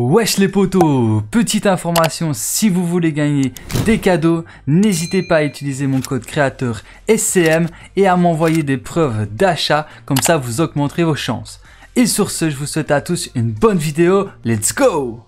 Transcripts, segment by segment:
Wesh les potos Petite information, si vous voulez gagner des cadeaux, n'hésitez pas à utiliser mon code créateur SCM et à m'envoyer des preuves d'achat, comme ça vous augmenterez vos chances. Et sur ce, je vous souhaite à tous une bonne vidéo, let's go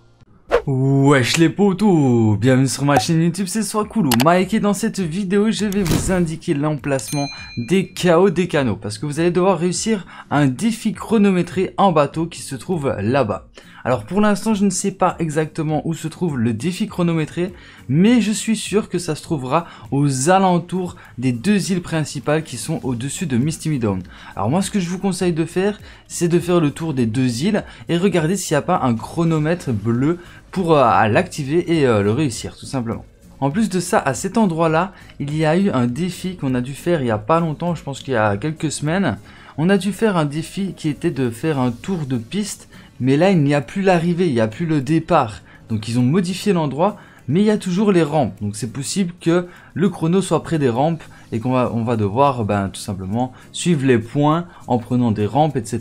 Wesh les potos Bienvenue sur ma chaîne YouTube, c'est Cool. Mike et dans cette vidéo, je vais vous indiquer l'emplacement des chaos des canaux parce que vous allez devoir réussir un défi chronométré en bateau qui se trouve là-bas. Alors pour l'instant, je ne sais pas exactement où se trouve le défi chronométré, mais je suis sûr que ça se trouvera aux alentours des deux îles principales qui sont au-dessus de Misty Meadow. Alors moi, ce que je vous conseille de faire, c'est de faire le tour des deux îles et regarder s'il n'y a pas un chronomètre bleu pour euh, l'activer et euh, le réussir, tout simplement. En plus de ça, à cet endroit-là, il y a eu un défi qu'on a dû faire il n'y a pas longtemps, je pense qu'il y a quelques semaines. On a dû faire un défi qui était de faire un tour de piste mais là, il n'y a plus l'arrivée, il n'y a plus le départ. Donc ils ont modifié l'endroit, mais il y a toujours les rampes. Donc c'est possible que le chrono soit près des rampes et qu'on va, on va devoir ben, tout simplement suivre les points en prenant des rampes, etc.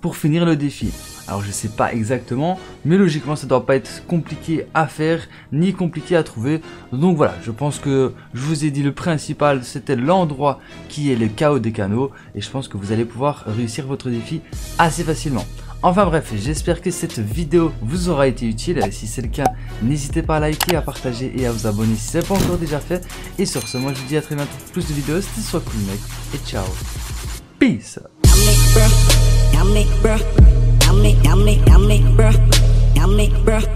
pour finir le défi. Alors je sais pas exactement, mais logiquement ça doit pas être compliqué à faire, ni compliqué à trouver. Donc voilà, je pense que je vous ai dit le principal, c'était l'endroit qui est le chaos des canaux, et je pense que vous allez pouvoir réussir votre défi assez facilement. Enfin bref, j'espère que cette vidéo vous aura été utile. Si c'est le cas, n'hésitez pas à liker, à partager et à vous abonner si ce n'est pas encore déjà fait. Et sur ce, moi je vous dis à très bientôt pour plus de vidéos. C'était soit cool mec et ciao. Peace. yummy, yummy, yummy, bruh, yummy, bruh.